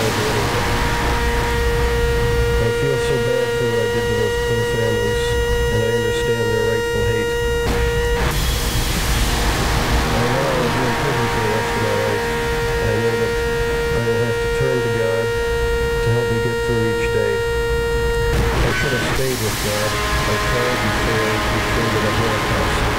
can't anything. I feel so bad for what I did to those poor families, and I understand their rightful hate. I know I will be in prison for the rest of my life. I know that I will have to turn to God to help me get through each day. I should have stayed with God. I tried and failed and failed at a Holocaust.